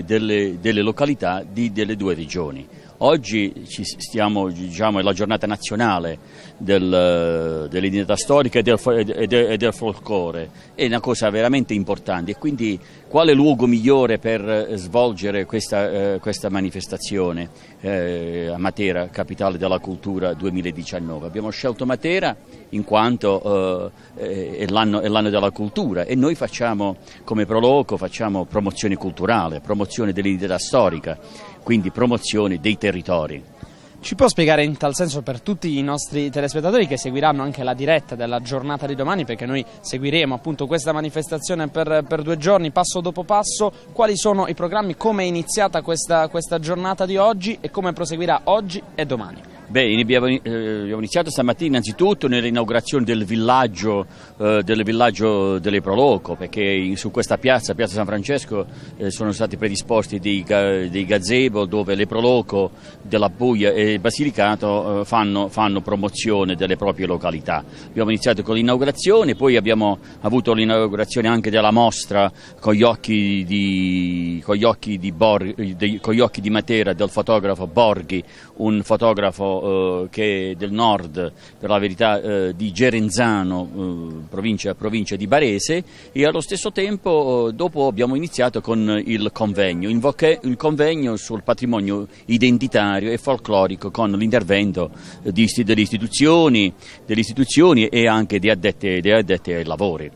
delle, delle località di, delle due regioni. Oggi stiamo, diciamo, è la giornata nazionale del, dell'identità storica e del, e del, del folklore, è una cosa veramente importante. E quindi quale luogo migliore per svolgere questa, eh, questa manifestazione eh, a Matera, capitale della cultura 2019? Abbiamo scelto Matera in quanto eh, è l'anno della cultura e noi facciamo come Proloco facciamo promozione culturale, promozione dell'identità storica, quindi promozione dei territori. Ci può spiegare in tal senso per tutti i nostri telespettatori che seguiranno anche la diretta della giornata di domani, perché noi seguiremo appunto questa manifestazione per, per due giorni, passo dopo passo, quali sono i programmi, come è iniziata questa, questa giornata di oggi e come proseguirà oggi e domani? Beh, abbiamo, eh, abbiamo iniziato stamattina innanzitutto nell'inaugurazione del villaggio, eh, del villaggio delle Proloco, perché su questa piazza, Piazza San Francesco, eh, sono stati predisposti dei, dei, gazebo dove le Proloco della Puglia e il Basilicato eh, fanno, fanno, promozione delle proprie località. Abbiamo iniziato con l'inaugurazione, poi abbiamo avuto l'inaugurazione anche della mostra con gli occhi di, con gli occhi di, Bor, di, con gli occhi di Matera del fotografo Borghi, un fotografo eh, che del nord, per la verità eh, di Gerenzano, eh, provincia, provincia, di Barese, e allo stesso tempo eh, dopo abbiamo iniziato con il convegno, il convegno sul patrimonio identitario e folclorico con l'intervento delle istituzioni, delle istituzioni e anche di addetti ai lavori.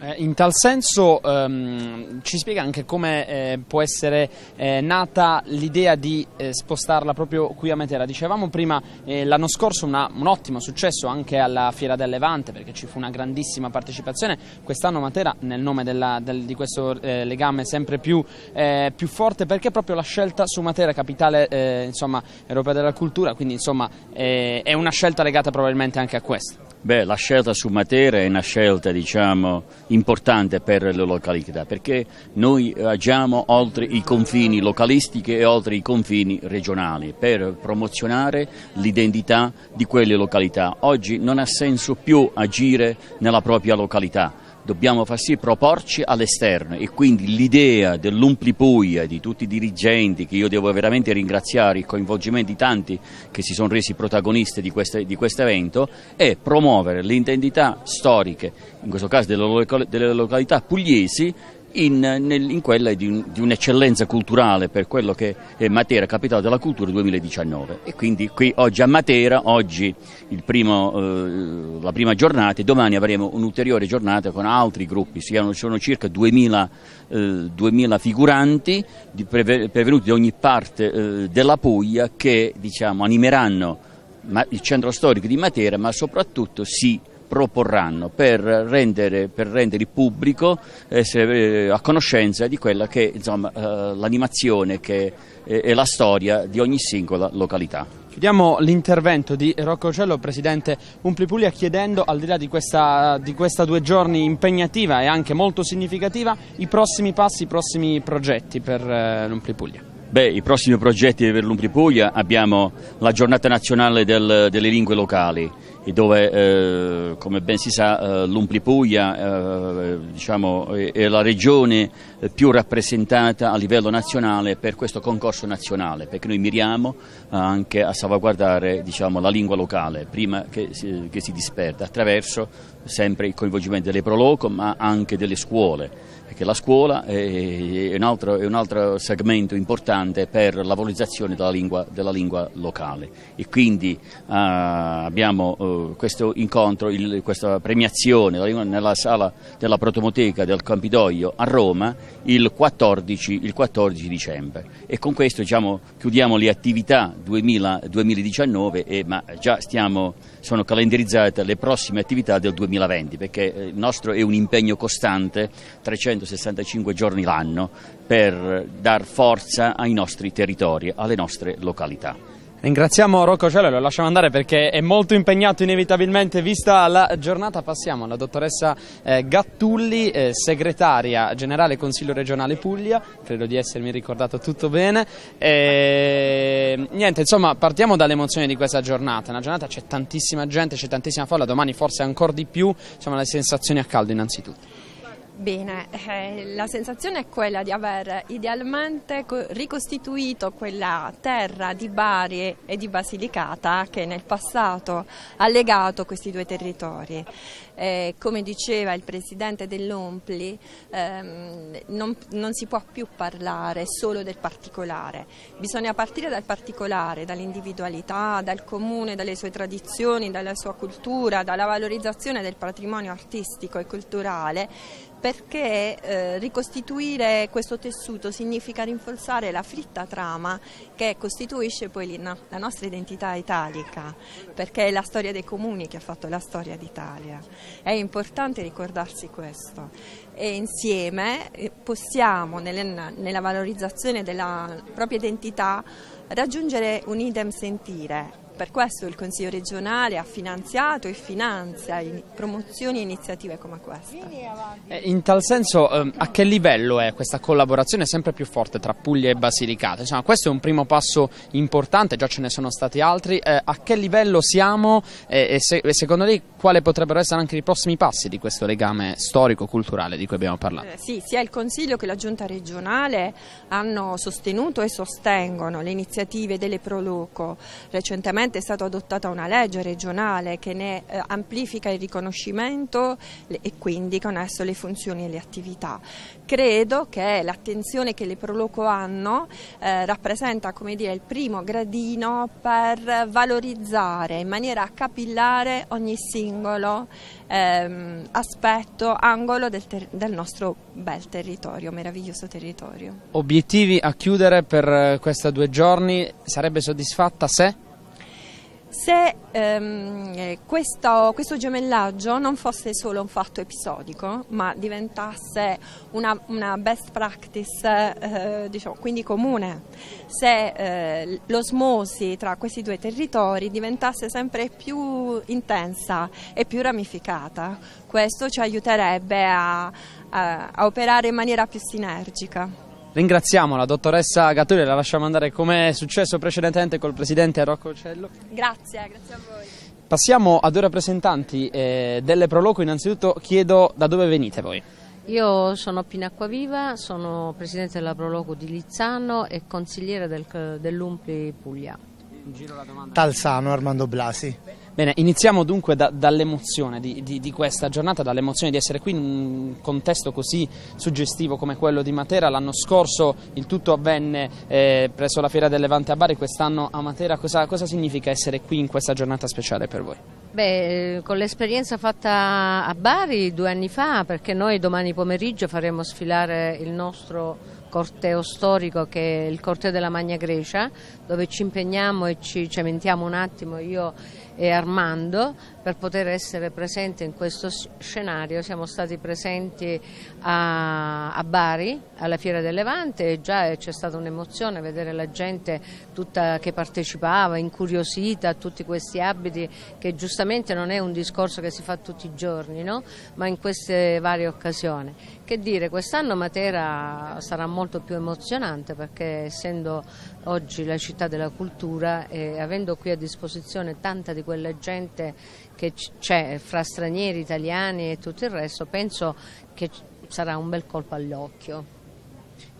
Eh, in tal senso ehm, ci spiega anche come eh, può essere eh, nata l'idea di eh, spostarla proprio qui a Matera. Dicevamo prima eh, l'anno scorso una, un ottimo successo anche alla Fiera del Levante perché ci fu una grandissima partecipazione. Quest'anno Matera nel nome della, del, di questo legame sempre più, più, forte perché proprio la scelta su Matera, capitale insomma, europea della cultura, quindi insomma, è una scelta legata probabilmente anche a questo. Beh, la scelta su Matera è una scelta diciamo, importante per le località perché noi agiamo oltre i confini localistici e oltre i confini regionali per promozionare l'identità di quelle località. Oggi non ha senso più agire nella propria località dobbiamo far sì proporci all'esterno e quindi l'idea dell'Umpli Puglia, di tutti i dirigenti che io devo veramente ringraziare, il coinvolgimento di tanti che si sono resi protagonisti di, questo evento, è promuovere le identità storiche, in questo caso delle, delle località pugliesi, in, nel, in quella di, un, di, un'eccellenza culturale per quello che è Matera Capitale della Cultura 2019 e quindi qui oggi a Matera, oggi primo, eh, la prima giornata e domani avremo un'ulteriore giornata con altri gruppi, sono, sono circa 2000, eh, 2000 figuranti di, pervenuti da ogni parte eh, della Puglia che diciamo, animeranno il centro storico di Matera ma soprattutto si proporranno per rendere, per rendere il pubblico essere eh, a conoscenza di quella che è eh, l'animazione che è la storia di ogni singola località. Chiudiamo l'intervento di Rocco Cello, presidente Umplipuglia, chiedendo al di là di questa, di questa due giorni impegnativa e anche molto significativa i prossimi passi, i prossimi progetti per eh, l'Umplipuglia. Beh, i prossimi progetti per l'Umplipuglia abbiamo la giornata nazionale del, delle lingue locali dove eh, come ben si sa eh, l'Umplipuglia eh, diciamo, è la regione più rappresentata a livello nazionale per questo concorso nazionale perché noi miriamo anche a salvaguardare diciamo, la lingua locale prima che si, che si disperda attraverso sempre il coinvolgimento delle Proloco ma anche delle scuole perché la scuola è un, altro, è un altro, segmento importante per la valorizzazione della lingua, della lingua locale. E quindi uh, abbiamo uh, questo incontro, il, questa premiazione nella sala della Protomoteca del Campidoglio a Roma il 14, il 14 dicembre. E con questo diciamo, chiudiamo le attività 2000, 2019 e, ma già stiamo, sono calendarizzate le prossime attività del 2020 perché eh, il nostro è un impegno costante 300 365 giorni l'anno per dar forza ai nostri territori, alle nostre località. Ringraziamo Rocco Cielo, lo lasciamo andare perché è molto impegnato inevitabilmente vista la giornata. Passiamo alla dottoressa eh, Gattulli, eh, segretaria generale Consiglio regionale Puglia, credo di essermi ricordato tutto bene. E, niente, insomma, partiamo dalle emozioni di questa giornata. Una giornata c'è tantissima gente, c'è tantissima folla, domani forse ancora di più, insomma le sensazioni a caldo innanzitutto. Bene, eh, la sensazione è quella di aver idealmente ricostituito quella terra di Bari e di Basilicata che nel passato ha legato questi due territori. Eh, come diceva il presidente dell'Ompli, ehm, non, non si può più parlare solo del particolare, bisogna partire dal particolare, dall'individualità, dal comune, dalle sue tradizioni, dalla sua cultura, dalla valorizzazione del patrimonio artistico e culturale perché eh, ricostituire questo tessuto significa rinforzare la fritta trama che costituisce poi la nostra identità italica, perché è la storia dei comuni che ha fatto la storia d'Italia. È importante ricordarsi questo e insieme eh, possiamo nelle, nella valorizzazione della propria identità raggiungere un idem sentire per questo il Consiglio regionale ha finanziato e finanzia promozioni e iniziative come questa. Eh, in tal senso ehm, a che livello è questa collaborazione sempre più forte tra Puglia e Basilicata? Insomma, questo è un primo passo importante, già ce ne sono stati altri. Eh, a che livello siamo eh, e, se, e, secondo lei quali potrebbero essere anche i prossimi passi di questo legame storico-culturale di cui abbiamo parlato? Eh, sì, sia il Consiglio che la Giunta regionale hanno sostenuto e sostengono le iniziative delle Proloco. Recentemente è stata adottata una legge regionale che ne eh, amplifica il riconoscimento e quindi con esso le funzioni e le attività. Credo che l'attenzione che le Proloco hanno eh, rappresenta dire, il primo gradino per valorizzare in maniera capillare ogni singolo ehm, aspetto, angolo del, del nostro bel territorio, meraviglioso territorio. Obiettivi a chiudere per eh, questi due giorni, sarebbe soddisfatta se? Se ehm, eh, questo, questo, gemellaggio non fosse solo un fatto episodico, ma diventasse una, una best practice, eh, diciamo, quindi comune, se eh, l'osmosi tra questi due territori diventasse sempre più intensa e più ramificata, questo ci aiuterebbe a, a, a operare in maniera più sinergica. Ringraziamo la dottoressa Gattori, la lasciamo andare come è successo precedentemente col presidente Rocco Cello. Grazie, grazie a voi. Passiamo a due rappresentanti eh, delle Proloco, innanzitutto chiedo da dove venite voi. Io sono Pina Acquaviva, sono presidente della Proloco di Lizzano e consigliere del, dell'Umpli Puglia. Talzano Armando Blasi. Bene, iniziamo dunque da, dall'emozione di, di, di, questa giornata, dall'emozione di essere qui in un contesto così suggestivo come quello di Matera. L'anno scorso il tutto avvenne eh, presso la Fiera del Levante a Bari, quest'anno a Matera. Cosa, cosa significa essere qui in questa giornata speciale per voi? Beh, con l'esperienza fatta a Bari due anni fa, perché noi domani pomeriggio faremo sfilare il nostro corteo storico che è il corteo della Magna Grecia, dove ci impegniamo e ci cementiamo un attimo io e Armando per poter essere presenti in questo scenario. Siamo stati presenti a, a Bari, alla Fiera del Levante e già c'è stata un'emozione vedere la gente tutta che partecipava, incuriosita a tutti questi abiti che giustamente non è un discorso che si fa tutti i giorni, no? ma in queste varie occasioni. Che dire, quest'anno Matera sarà molto più emozionante perché essendo oggi la città della cultura e avendo qui a disposizione tanta di quella gente che c'è fra stranieri, italiani e tutto il resto, penso che sarà un bel colpo all'occhio.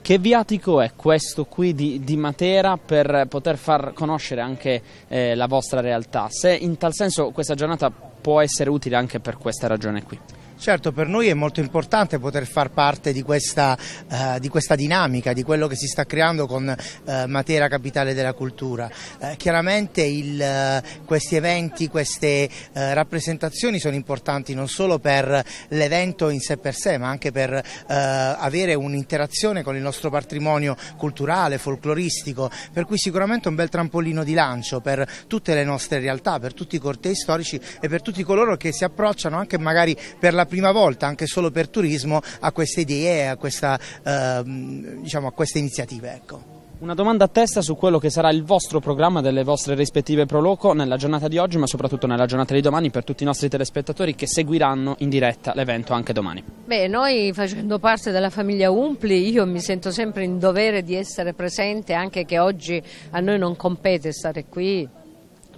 Che viatico è questo qui di, di Matera per poter far conoscere anche eh, la vostra realtà? Se in tal senso questa giornata può essere utile anche per questa ragione qui? Certo, per noi è molto importante poter far parte di questa, uh, di questa dinamica, di quello che si sta creando con uh, Matera Capitale della Cultura. Uh, chiaramente il, questi eventi, queste rappresentazioni sono importanti non solo per l'evento in sé per sé, ma anche per avere un'interazione con il nostro patrimonio culturale, folcloristico, per cui sicuramente un bel trampolino di lancio per tutte le nostre realtà, per tutti i cortei storici e per tutti coloro che si approcciano anche magari per la prima volta, anche solo per turismo, a queste idee, a, questa, eh, diciamo, a queste iniziative. Ecco. Una domanda a testa su quello che sarà il vostro programma delle vostre rispettive Proloco nella giornata di oggi, ma soprattutto nella giornata di domani per tutti i nostri telespettatori che seguiranno in diretta l'evento anche domani. Beh, noi facendo parte della famiglia Umpli, io mi sento sempre in dovere di essere presente, anche che oggi a noi non compete stare qui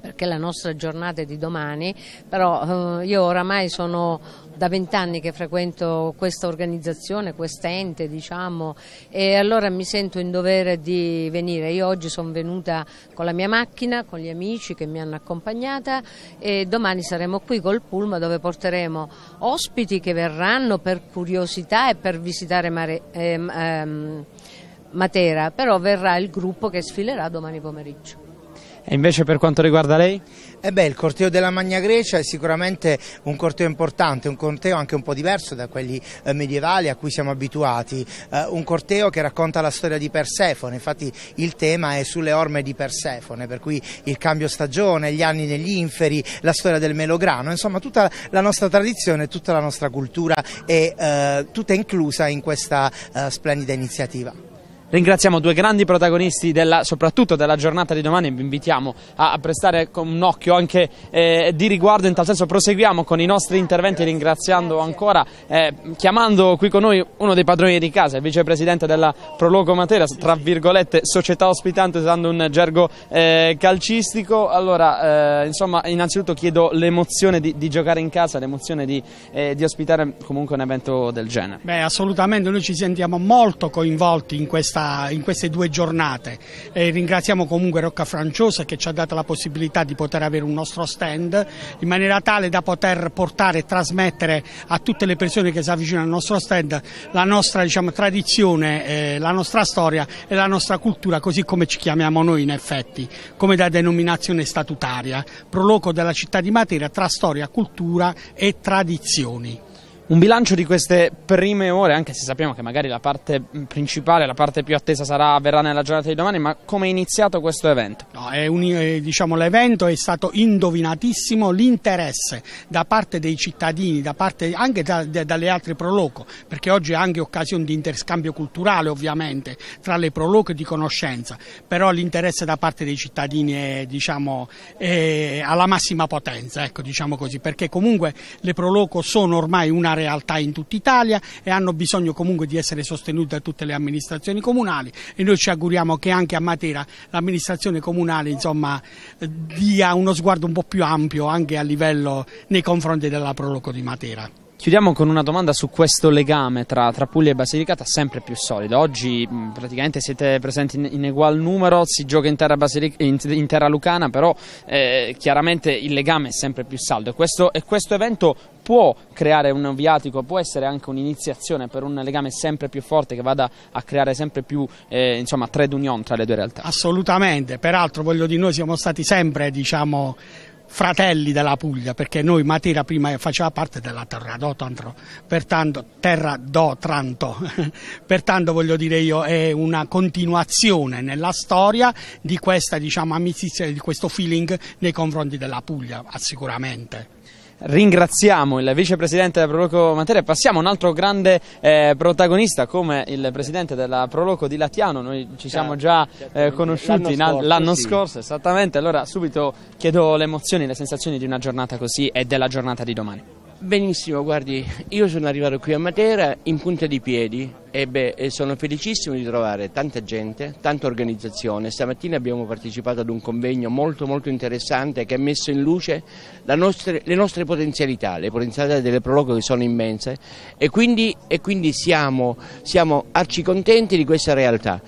perché la nostra giornata è di domani, però eh, io oramai sono da vent'anni che frequento questa organizzazione, quest'ente diciamo e allora mi sento in dovere di venire. Io oggi sono venuta con la mia macchina, con gli amici che mi hanno accompagnata e domani saremo qui col Pulma dove porteremo ospiti che verranno per curiosità e per visitare Mare, ehm, ehm, Matera, però verrà il gruppo che sfilerà domani pomeriggio. E invece per quanto riguarda lei? Eh beh, il corteo della Magna Grecia è sicuramente un corteo importante, un corteo anche un po' diverso da quelli eh, medievali a cui siamo abituati, eh, un corteo che racconta la storia di Persefone, infatti il tema è sulle orme di Persefone, per cui il cambio stagione, gli anni negli inferi, la storia del melograno, insomma tutta la nostra tradizione, tutta la nostra cultura è eh, tutta inclusa in questa eh, splendida iniziativa. Ringraziamo due grandi protagonisti della, soprattutto della giornata di domani vi invitiamo a, prestare un occhio anche eh, di riguardo, in tal senso proseguiamo con i nostri interventi ringraziando ancora, eh, chiamando qui con noi uno dei padroni di casa, il vicepresidente della Proloco Matera, tra virgolette società ospitante usando un gergo eh, calcistico. Allora, eh, insomma, innanzitutto chiedo l'emozione di, di, giocare in casa, l'emozione di, eh, di ospitare comunque un evento del genere. Beh, assolutamente, noi ci sentiamo molto coinvolti in questa questa, in queste due giornate. E ringraziamo comunque Rocca Franciosa che ci ha dato la possibilità di poter avere un nostro stand in maniera tale da poter portare e trasmettere a tutte le persone che si avvicinano al nostro stand la nostra diciamo, tradizione, eh, la nostra storia e la nostra cultura così come ci chiamiamo noi in effetti, come da denominazione statutaria, proloco della città di Matera tra storia, cultura e tradizioni. Un bilancio di queste prime ore, anche se sappiamo che magari la parte principale, la parte più attesa sarà, avverrà nella giornata di domani, ma come è iniziato questo evento? No, un, eh, diciamo, l'evento è stato indovinatissimo, l'interesse da parte dei cittadini, da parte anche da, da, dalle altre proloco, perché oggi è anche occasione di interscambio culturale ovviamente tra le proloco e di conoscenza, però l'interesse da parte dei cittadini è, diciamo, è alla massima potenza, ecco, diciamo così, perché comunque le proloco sono ormai una realtà in tutta Italia e hanno bisogno comunque di essere sostenute da tutte le amministrazioni comunali e noi ci auguriamo che anche a Matera l'amministrazione comunale insomma, dia uno sguardo un po' più ampio anche a livello nei confronti della Proloco di Matera. Chiudiamo con una domanda su questo legame tra, tra Puglia e Basilicata sempre più solido. Oggi praticamente siete presenti in, in, ugual numero, si gioca in terra, Basilic- in, in terra lucana, però eh, chiaramente il legame è sempre più saldo e questo, e questo evento può creare un viatico, può essere anche un'iniziazione per un legame sempre più forte che vada a creare sempre più eh, insomma, trade union tra le due realtà. Assolutamente, peraltro voglio dire noi siamo stati sempre diciamo fratelli della Puglia, perché noi Matera prima faceva parte della Terra d'Otranto, pertanto, terra d'Otranto, pertanto voglio dire io è una continuazione nella storia di questa diciamo, amicizia, di questo feeling nei confronti della Puglia, sicuramente ringraziamo il vicepresidente della Proloco Matera e passiamo a un altro grande eh, protagonista come il presidente della Proloco di Latiano, noi ci siamo già eh, conosciuti l'anno, scorso, scorso, esattamente, allora subito chiedo le emozioni, le sensazioni di una giornata così e della giornata di domani. Benissimo, guardi, io sono arrivato qui a Matera in punta di piedi e, beh, sono felicissimo di trovare tanta gente, tanta organizzazione. Stamattina abbiamo partecipato ad un convegno molto molto interessante che ha messo in luce nostre, le nostre potenzialità, le potenzialità delle prologo che sono immense e quindi, e quindi siamo, siamo arcicontenti di questa realtà.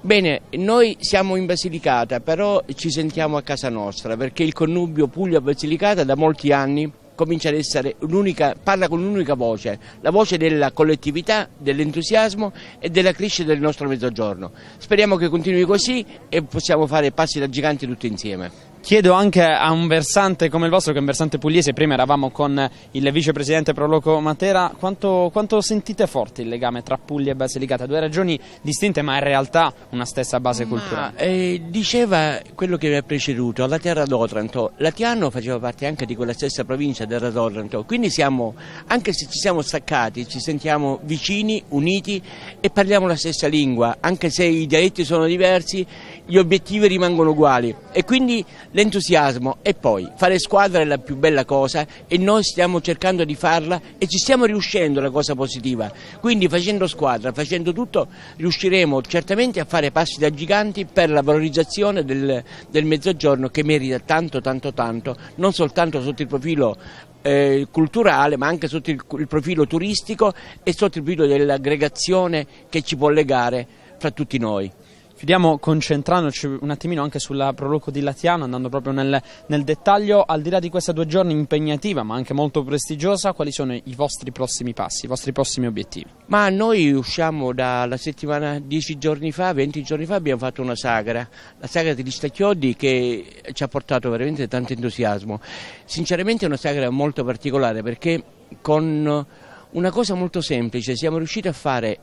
Bene, noi siamo in Basilicata, però ci sentiamo a casa nostra perché il connubio Puglia-Basilicata da molti anni comincia ad essere un'unica, parla con un'unica voce, la voce della collettività, dell'entusiasmo e della crescita del nostro mezzogiorno. Speriamo che continui così e possiamo fare passi da giganti tutti insieme. Chiedo anche a un versante come il vostro, che è un versante pugliese, prima eravamo con il vicepresidente Proloco Matera, quanto, quanto sentite forte il legame tra Puglia e Basilicata? Due regioni distinte ma in realtà una stessa base ma, culturale. Eh, diceva quello che mi ha preceduto, la terra d'Otranto, Latiano faceva parte anche di quella stessa provincia della d'Otranto, quindi siamo, anche se ci siamo staccati, ci sentiamo vicini, uniti e parliamo la stessa lingua, anche se i dialetti sono diversi, gli obiettivi rimangono uguali e quindi l'entusiasmo e poi fare squadra è la più bella cosa e noi stiamo cercando di farla e ci stiamo riuscendo la cosa positiva. Quindi facendo squadra, facendo tutto, riusciremo certamente a fare passi da giganti per la valorizzazione del, del mezzogiorno che merita tanto tanto tanto, non soltanto sotto il profilo eh, culturale ma anche sotto il, il profilo turistico e sotto il profilo dell'aggregazione che ci può legare fra tutti noi. Chiudiamo concentrandoci un attimino anche sulla Proloco di Latiano, andando proprio nel, nel, dettaglio. Al di là di questa due giorni impegnativa, ma anche molto prestigiosa, quali sono i vostri prossimi passi, i vostri prossimi obiettivi? Ma noi usciamo dalla settimana dieci giorni fa, venti giorni fa, abbiamo fatto una sagra, la sagra degli Stacchiodi che ci ha portato veramente tanto entusiasmo. Sinceramente è una sagra molto particolare perché con una cosa molto semplice siamo riusciti a fare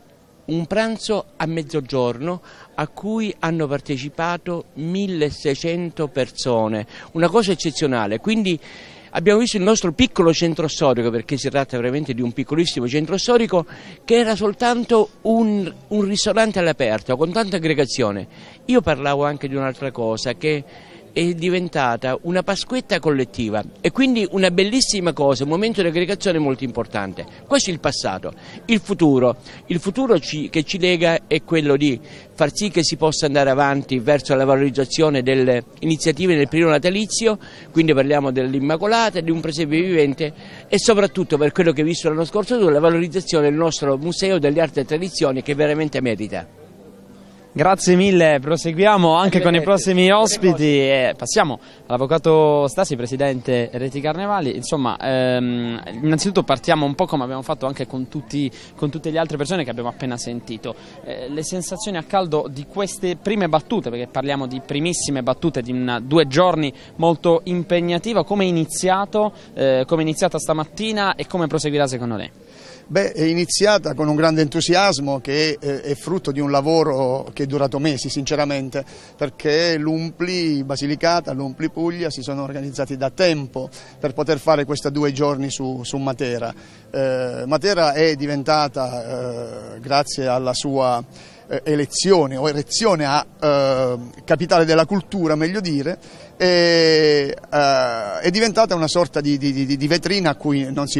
un pranzo a mezzogiorno a cui hanno partecipato 1600 persone, una cosa eccezionale. Quindi abbiamo visto il nostro piccolo centro storico, perché si tratta veramente di un piccolissimo centro storico, che era soltanto un, un ristorante all'aperto, con tanta aggregazione. Io parlavo anche di un'altra cosa, che è diventata una pasquetta collettiva e quindi una bellissima cosa, un momento di aggregazione molto importante. Questo è il passato. Il futuro, il futuro ci, che ci lega è quello di far sì che si possa andare avanti verso la valorizzazione delle iniziative nel periodo natalizio, quindi parliamo dell'Immacolata, di un presepio vivente e soprattutto per quello che ho visto l'anno scorso, la valorizzazione del nostro museo delle arti e tradizioni che veramente merita. Grazie mille, proseguiamo anche con i prossimi ospiti e passiamo all'Avvocato Stasi, Presidente Reti Carnevali. Insomma, ehm, innanzitutto partiamo un po' come abbiamo fatto anche con, tutti, con tutte le altre persone che abbiamo appena sentito. Eh, le sensazioni a caldo di queste prime battute, perché parliamo di primissime battute di una, due giorni molto impegnativa, come è iniziato, eh, come è iniziata stamattina e come proseguirà secondo lei? Beh, è iniziata con un grande entusiasmo che è, è frutto di un lavoro che è durato mesi, sinceramente, perché l'Umpli Basilicata, l'Umpli Puglia si sono organizzati da tempo per poter fare questi due giorni su, su Matera. Eh, Matera è diventata, eh, grazie alla sua eh, elezione o erezione a eh, capitale della cultura, meglio dire, e, eh, è diventata una sorta di, di, di vetrina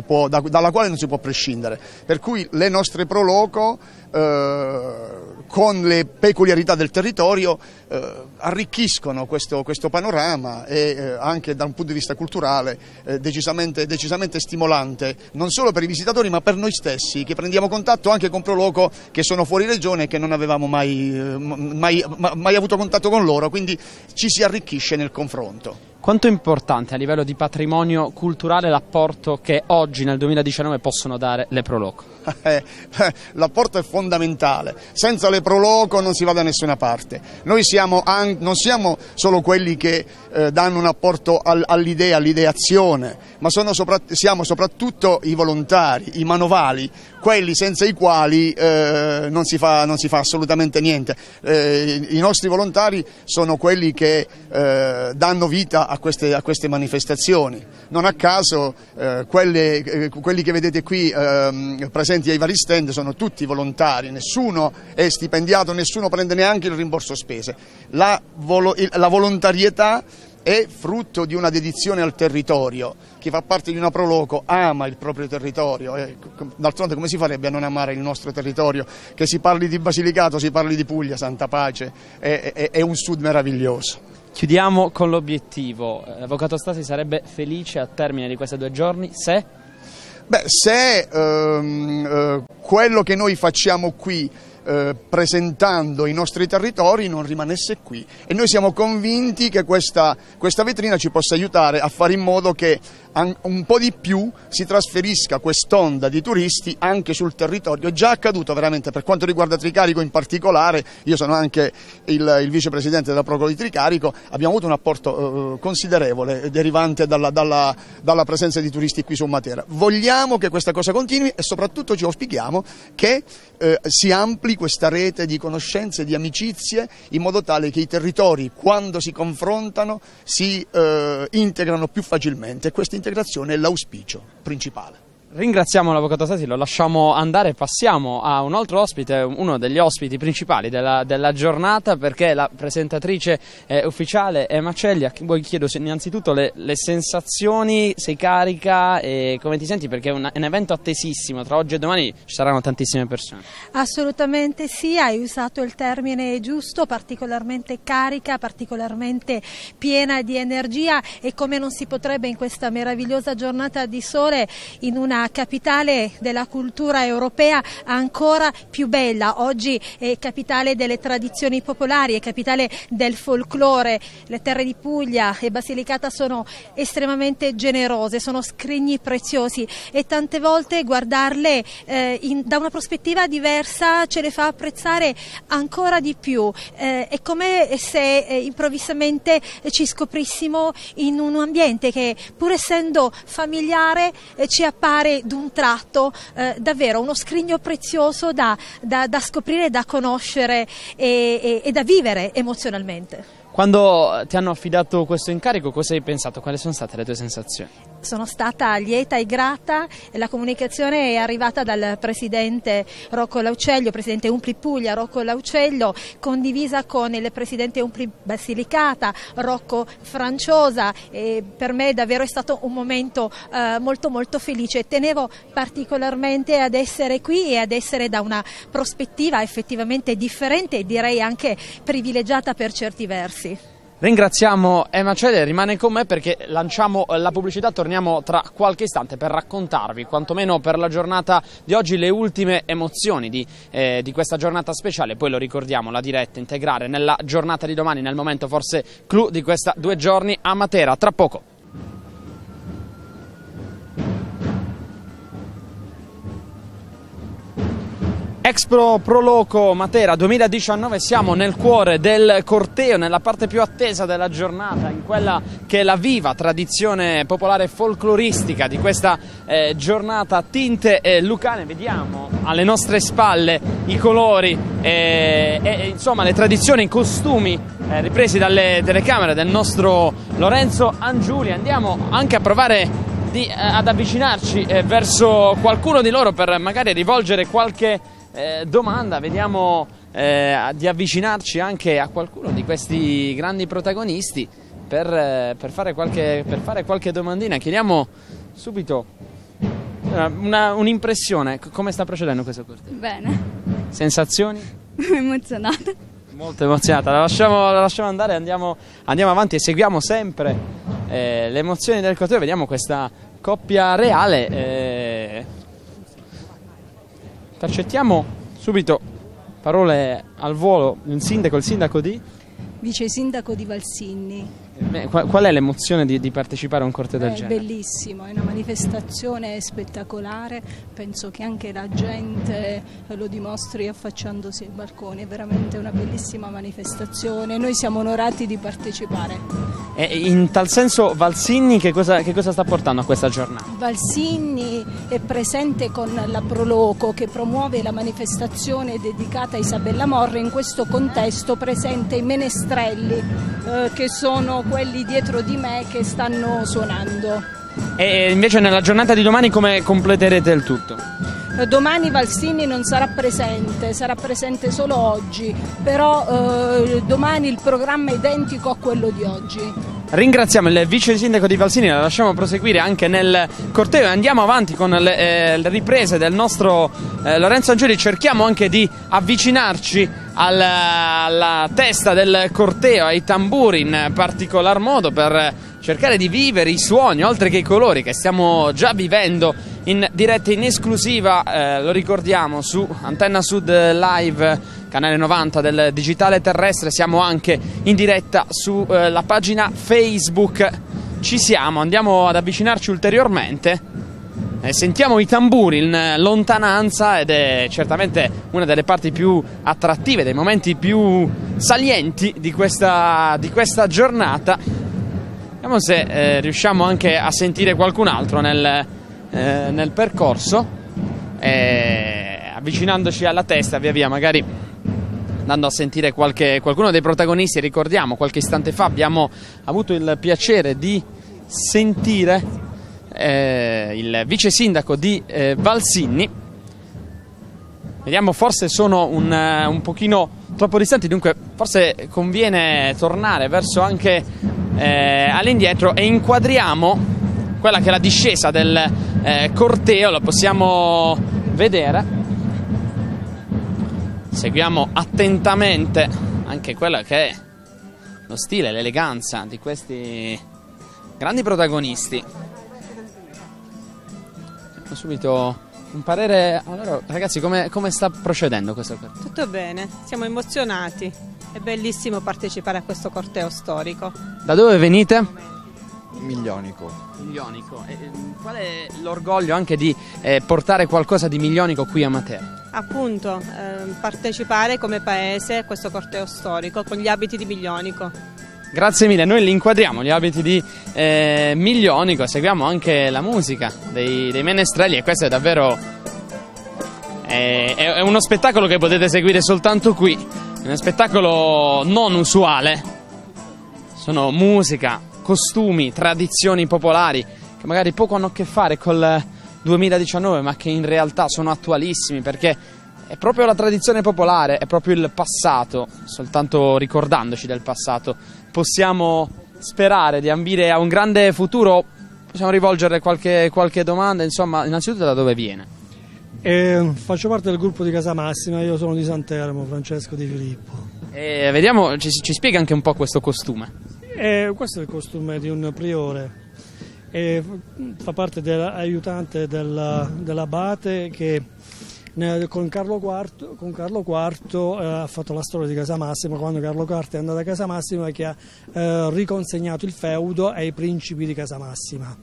può, da, dalla quale non si può prescindere. Per cui le nostre pro loco eh, con le peculiarità del territorio eh, arricchiscono questo, questo, panorama e eh, anche da un punto di vista culturale eh, decisamente, decisamente, stimolante non solo per i visitatori ma per noi stessi che prendiamo contatto anche con Proloco che sono fuori regione e che non avevamo mai, eh, mai, mai avuto contatto con loro, quindi ci si arricchisce nel confronto. Quanto è importante a livello di patrimonio culturale l'apporto che oggi nel 2019 possono dare le Proloco? Eh, l'apporto è fondamentale, senza le Proloco non si va da nessuna parte. Noi siamo non siamo solo quelli che eh, danno un apporto al- all'idea, all'ideazione, ma sopra- siamo soprattutto i volontari, i manovali, quelli senza i quali eh, non, si fa, non, si fa, assolutamente niente. Eh, I nostri volontari sono quelli che eh, danno vita a queste, a queste, manifestazioni. Non a caso eh, quelle, eh, quelli che vedete qui ehm, presenti ai vari stand sono tutti volontari, nessuno è stipendiato, nessuno prende neanche il rimborso spese. La, la volontarietà è frutto di una dedizione al territorio. Chi fa parte di una Proloco ama il proprio territorio e d'altronde come si farebbe a non amare il nostro territorio? Che si parli di Basilicato, si parli di Puglia, Santa Pace, è, è, è un sud meraviglioso. Chiudiamo con l'obiettivo. L'avvocato Stasi sarebbe felice a termine di questi due giorni se? Beh, se ehm, eh, quello che noi facciamo qui eh, presentando i nostri territori non rimanesse qui e noi siamo convinti che questa, questa vetrina ci possa aiutare a fare in modo che un po' di più si trasferisca quest'onda di turisti anche sul territorio. È già accaduto veramente per quanto riguarda Tricarico in particolare, io sono anche il, il vicepresidente della Procura di Tricarico, abbiamo avuto un apporto eh, considerevole derivante dalla, dalla, dalla, presenza di turisti qui su Matera. Vogliamo che questa cosa continui e soprattutto ci auspichiamo che eh, si ampli questa rete di conoscenze, di amicizie, in modo tale che i territori quando si confrontano si eh, integrano più facilmente. Questa integrazione è l'auspicio principale. Ringraziamo l'avvocato Sasi, lo lasciamo andare e passiamo a un altro ospite, uno degli ospiti principali della, della giornata perché la presentatrice eh, ufficiale è Maceglia. Voi chiedo innanzitutto le, le, sensazioni, sei carica e come ti senti perché è un, è un, evento attesissimo, tra oggi e domani ci saranno tantissime persone. Assolutamente sì, hai usato il termine giusto, particolarmente carica, particolarmente piena di energia e come non si potrebbe in questa meravigliosa giornata di sole in una capitale della cultura europea ancora più bella. Oggi è capitale delle tradizioni popolari, è capitale del folklore. Le terre di Puglia e Basilicata sono estremamente generose, sono scrigni preziosi e tante volte guardarle eh, in, da una prospettiva diversa ce le fa apprezzare ancora di più. Eh, è come se eh, improvvisamente ci scoprissimo in un ambiente che pur essendo familiare eh, ci appare d'un tratto eh, davvero uno scrigno prezioso da, da, da scoprire, da conoscere e, e, e da vivere emozionalmente. Quando ti hanno affidato questo incarico, cosa hai pensato? Quali sono state le tue sensazioni? Sono stata lieta e grata, la comunicazione è arrivata dal presidente Rocco Laucello, presidente Umpli Puglia, Rocco Laucello, condivisa con il presidente Umpli Basilicata, Rocco Franciosa e per me davvero è stato un momento eh, molto molto felice. Tenevo particolarmente ad essere qui e ad essere da una prospettiva effettivamente differente e direi anche privilegiata per certi versi. Ringraziamo Emma Cede, rimane con me perché lanciamo la pubblicità, torniamo tra qualche istante per raccontarvi, quantomeno per la giornata di oggi, le ultime emozioni di, eh, di questa giornata speciale, poi lo ricordiamo, la diretta integrare nella giornata di domani, nel momento forse clou di questa due giorni a Matera, tra poco. Expro Proloco Matera 2019 siamo nel cuore del corteo, nella parte più attesa della giornata, in quella che è la viva tradizione popolare folcloristica di questa eh, giornata tinte eh, lucane. Vediamo alle nostre spalle i colori eh, e insomma le tradizioni, i costumi eh, ripresi dalle telecamere del nostro Lorenzo Angiuli. Andiamo anche a provare di, eh, ad avvicinarci eh, verso qualcuno di loro per magari rivolgere qualche eh, domanda, vediamo eh, di avvicinarci anche a qualcuno di questi grandi protagonisti per, eh, per, fare, qualche, per fare, qualche, domandina. Chiediamo subito una, un'impressione, come sta procedendo questo corteo? Bene. Sensazioni? Emozionata. Molto emozionata, la lasciamo, la lasciamo andare, andiamo, andiamo, avanti e seguiamo sempre eh, le emozioni del corteo, vediamo questa coppia reale. Intercettiamo subito parole al volo il sindaco, il sindaco di? Vice sindaco di Valsinni. Qual è l'emozione di, di, partecipare a un corteo del genere? È bellissimo, è una manifestazione spettacolare, penso che anche la gente lo dimostri affacciandosi ai balconi, è veramente una bellissima manifestazione, noi siamo onorati di partecipare. E in tal senso Valsinni che cosa, che cosa sta portando a questa giornata? Valsinni è presente con la Proloco che promuove la manifestazione dedicata a Isabella Morra, in questo contesto presente i menestrelli eh, che sono quelli dietro di me che stanno suonando. E invece nella giornata di domani come completerete il tutto? Eh, domani Valsini non sarà presente, sarà presente solo oggi, però eh, domani il programma è identico a quello di oggi. Ringraziamo il vice sindaco di Valsini, la lasciamo proseguire anche nel corteo e andiamo avanti con le, eh, le riprese del nostro eh, Lorenzo Angioli. Cerchiamo anche di avvicinarci alla, alla testa del corteo, ai tamburi in particolar modo per cercare di vivere i suoni oltre che i colori che stiamo già vivendo in diretta in esclusiva, eh, lo ricordiamo, su Antenna Sud Live, canale 90 del digitale terrestre, siamo anche in diretta sulla eh, pagina Facebook. Ci siamo, andiamo ad avvicinarci ulteriormente. Eh, sentiamo i tamburi in lontananza ed è certamente una delle parti più attrattive, dei momenti più salienti di questa, di questa giornata. Vediamo se eh, riusciamo anche a sentire qualcun altro nel, eh, nel percorso, eh, avvicinandoci alla testa via via, magari andando a sentire qualche, qualcuno dei protagonisti. Ricordiamo, qualche istante fa abbiamo avuto il piacere di sentire eh, il vice sindaco di eh, Valsinni. Vediamo, forse sono un, uh, un, pochino troppo distanti, dunque forse conviene tornare verso anche eh, all'indietro e inquadriamo quella che è la discesa del eh, corteo, la possiamo vedere. Seguiamo attentamente anche quella che è lo stile, l'eleganza di questi grandi protagonisti. Subito un parere. Allora, ragazzi, come, come sta procedendo questo corteo? Tutto bene, siamo emozionati. È bellissimo partecipare a questo corteo storico. Da dove venite? Miglionico. Miglionico. E, qual è l'orgoglio anche di eh, portare qualcosa di miglionico qui a Matera? Appunto, eh, partecipare come paese a questo corteo storico con gli abiti di Miglionico. Grazie mille, noi li inquadriamo gli abiti di eh, Miglionico, seguiamo anche la musica dei, dei menestrelli e questo è davvero è, è, uno spettacolo che potete seguire soltanto qui, è uno spettacolo non usuale, sono musica, costumi, tradizioni popolari che magari poco hanno a che fare col 2019 ma che in realtà sono attualissimi perché è proprio la tradizione popolare, è proprio il passato, soltanto ricordandoci del passato possiamo sperare di ambire a un grande futuro, possiamo rivolgere qualche, qualche domanda, insomma, innanzitutto da dove viene? Eh, faccio parte del gruppo di Casa Massima, io sono di Santermo, Francesco Di Filippo. E vediamo, ci, ci, spiega anche un po' questo costume. Eh, questo è il costume di un priore, e fa parte dell'aiutante dell'abate che con Carlo IV, con Carlo IV eh, ha fatto la storia di Casa Massima quando Carlo IV è andato a Casa Massima che ha eh, riconsegnato il feudo ai principi di Casa Massima.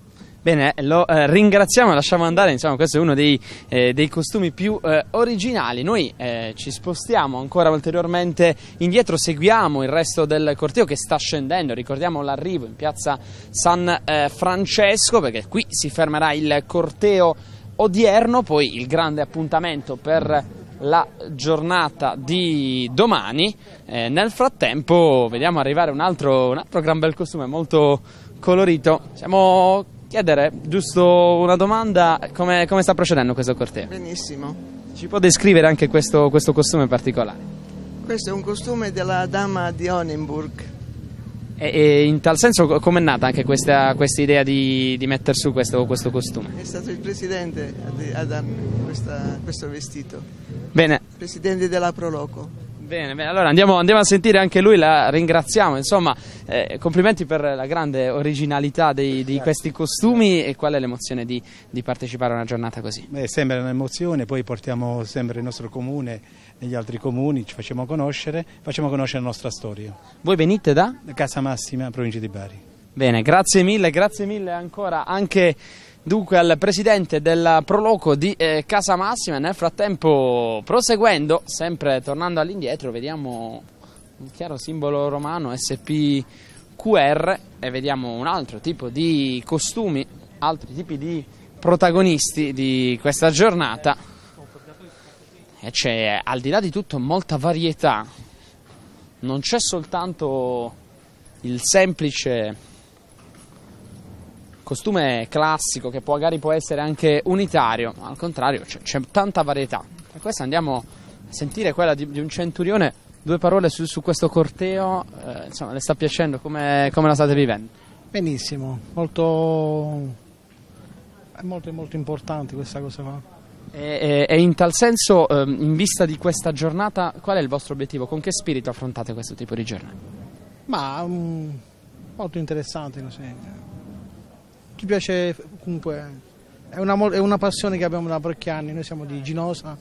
Bene, lo eh, ringraziamo e lasciamo andare, insomma questo è uno dei, eh, dei costumi più eh, originali. Noi eh, ci spostiamo ancora ulteriormente indietro, seguiamo il resto del corteo che sta scendendo, ricordiamo l'arrivo in piazza San eh, Francesco perché qui si fermerà il corteo odierno, poi il grande appuntamento per la giornata di domani. Eh, nel frattempo vediamo arrivare un altro, un altro gran bel costume molto colorito. Siamo chiedere giusto una domanda, come, come, sta procedendo questo corteo? Benissimo. Ci può descrivere anche questo, questo costume particolare? Questo è un costume della dama di Onenburg e, e in tal senso come è nata anche questa, questa idea di, di mettere su questo, questo, costume? È stato il presidente a darmi questa, questo vestito. Bene. Presidente della Proloco. Bene, bene, allora andiamo, andiamo, a sentire anche lui, la ringraziamo, insomma, eh, complimenti per la grande originalità di questi costumi e qual è l'emozione di, di, partecipare a una giornata così? Beh, sembra un'emozione, poi portiamo sempre il nostro comune negli altri comuni, ci facciamo conoscere, facciamo conoscere la nostra storia. Voi venite da? Casa Massima, provincia di Bari. Bene, grazie mille, grazie mille ancora anche dunque al presidente del Proloco di eh, Casa Massima. Nel frattempo, proseguendo, sempre tornando all'indietro, vediamo un chiaro simbolo romano SPQR e vediamo un altro tipo di costumi, altri tipi di protagonisti di questa giornata. E c'è al di là di tutto molta varietà. Non c'è soltanto il semplice costume classico che magari può essere anche unitario, al contrario c'è, c'è tanta varietà. E questa andiamo a sentire quella di, di un centurione, due parole su, su questo corteo, eh, insomma le sta piacendo, come, come la state vivendo? Benissimo, molto, è molto, molto importante questa cosa qua. E, e, in tal senso, ehm, in vista di questa giornata, qual è il vostro obiettivo? Con che spirito affrontate questo tipo di giornata? Ma um, molto interessante, non so ci piace comunque, è una, è una, passione che abbiamo da parecchi anni, noi siamo di Ginosa,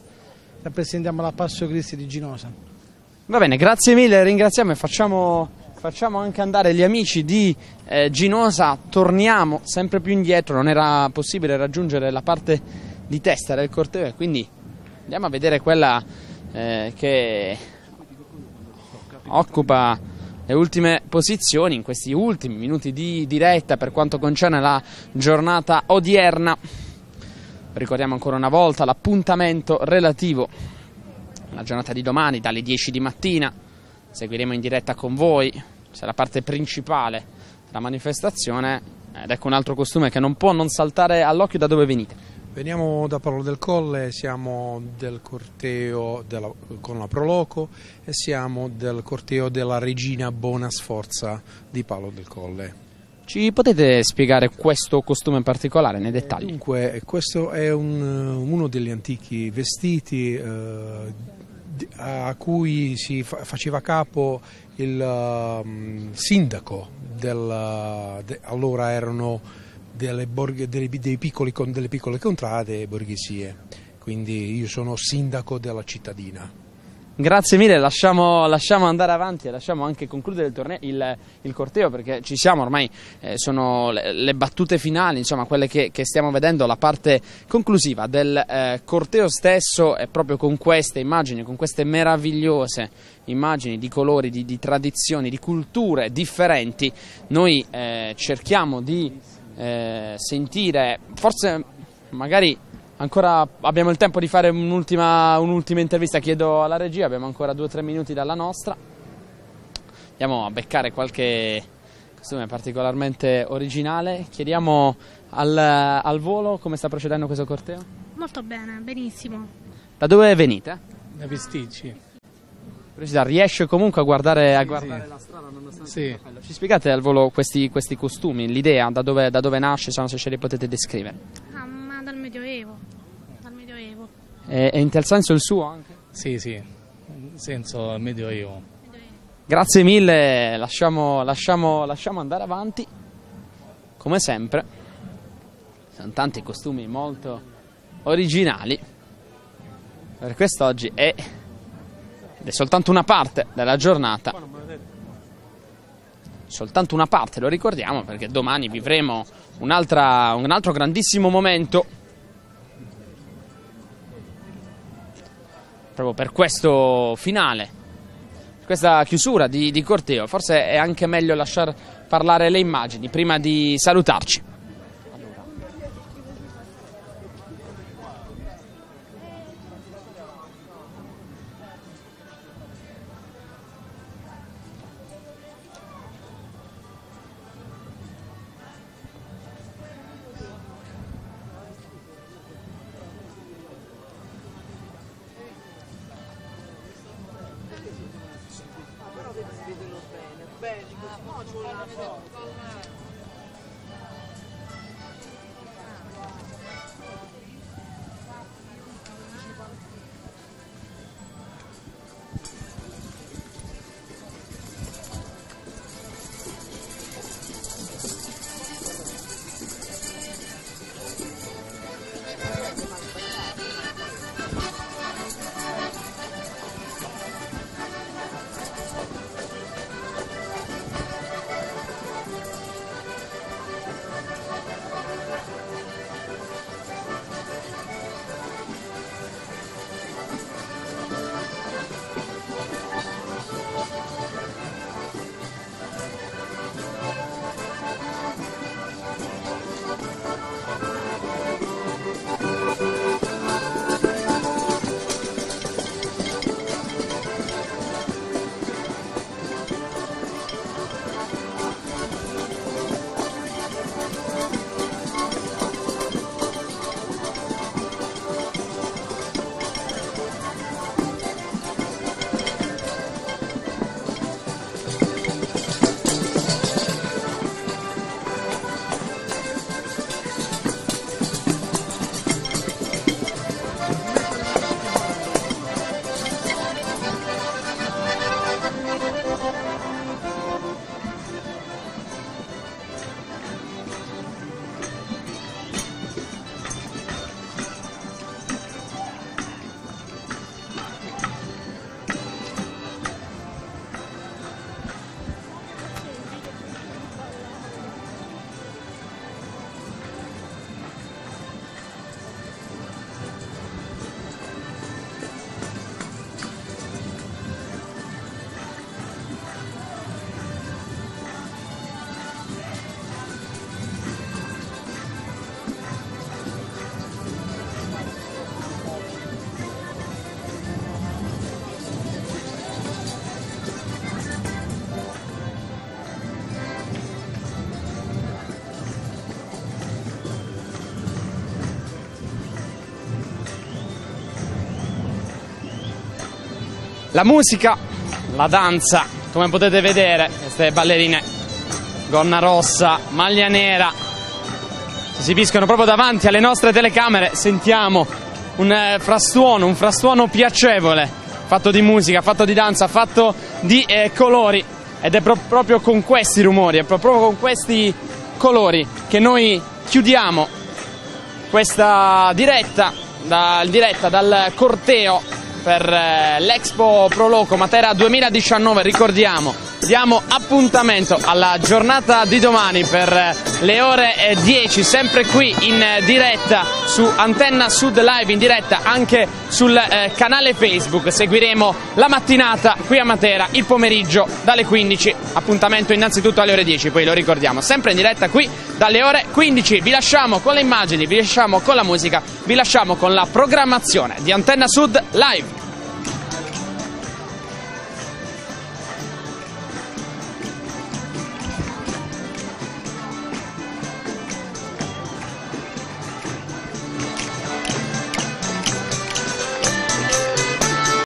rappresentiamo la Passo Cristi di Ginosa. Va bene, grazie mille, ringraziamo e facciamo, facciamo anche andare gli amici di eh, Ginosa, torniamo sempre più indietro, non era possibile raggiungere la parte di testa del corteo e quindi andiamo a vedere quella eh, che occupa le ultime posizioni in questi ultimi minuti di diretta per quanto concerne la giornata odierna. Ricordiamo ancora una volta l'appuntamento relativo alla giornata di domani dalle 10 di mattina. Seguiremo in diretta con voi, se la parte principale della manifestazione Ed ecco un altro costume che non può non saltare all'occhio da dove venite. Veniamo da Paolo del Colle, siamo del corteo della, con la Proloco e siamo del corteo della Regina Bona Sforza di Paolo del Colle. Ci potete spiegare questo costume in particolare nei dettagli? Dunque, questo è un, uno degli antichi vestiti eh, a cui si fa, faceva capo il um, sindaco del, de, allora erano delle, borghe, delle, piccoli, delle piccole contrade e borghesie, quindi io sono sindaco della cittadina. Grazie mille, lasciamo, lasciamo, andare avanti e lasciamo anche concludere il, torneo, il, il corteo perché ci siamo ormai, eh, sono le, le, battute finali, insomma quelle che, che, stiamo vedendo, la parte conclusiva del eh, corteo stesso è proprio con queste immagini, con queste meravigliose immagini di colori, di, di tradizioni, di culture differenti, noi eh, cerchiamo di eh, sentire, forse magari Ancora abbiamo il tempo di fare un'ultima, un'ultima intervista, chiedo alla regia, abbiamo ancora due o tre minuti dalla nostra. Andiamo a beccare qualche costume particolarmente originale. Chiediamo al, al volo come sta procedendo questo corteo? Molto bene, benissimo. Da dove venite? Da Vesticci. Curiosità, riesce comunque a guardare, a guardare sì. la strada nonostante sì. il Ci spiegate al volo questi, questi costumi, l'idea, da dove, da dove nasce, se ce li potete descrivere? dal Medioevo. Dal Medioevo. E, e in tal senso il suo anche? Sì, sì, in senso Medioevo. Grazie mille, lasciamo, lasciamo, lasciamo andare avanti. Come sempre, sono tanti costumi molto originali. Per quest'oggi è, è soltanto una parte della giornata soltanto una parte, lo ricordiamo perché domani vivremo un altro grandissimo momento proprio per questo finale, questa chiusura di, di corteo. Forse è anche meglio lasciar parlare le immagini prima di salutarci. La musica, la danza, come potete vedere, queste ballerine, gonna rossa, maglia nera, si esibiscono proprio davanti alle nostre telecamere, sentiamo un eh, frastuono, un frastuono piacevole, fatto di musica, fatto di danza, fatto di eh, colori. Ed è pro- proprio con questi rumori, è proprio con questi colori che noi chiudiamo questa diretta, da, diretta dal corteo per eh, l'Expo Proloco Matera 2019, ricordiamo, diamo appuntamento alla giornata di domani per eh, le ore 10, sempre qui in eh, diretta su Antenna Sud Live, in diretta anche sul eh, canale Facebook. Seguiremo la mattinata qui a Matera, il pomeriggio dalle 15, appuntamento innanzitutto alle ore 10, poi lo ricordiamo, sempre in diretta qui dalle ore 15. Vi lasciamo con le immagini, vi lasciamo con la musica, vi lasciamo con la programmazione di Antenna Sud Live.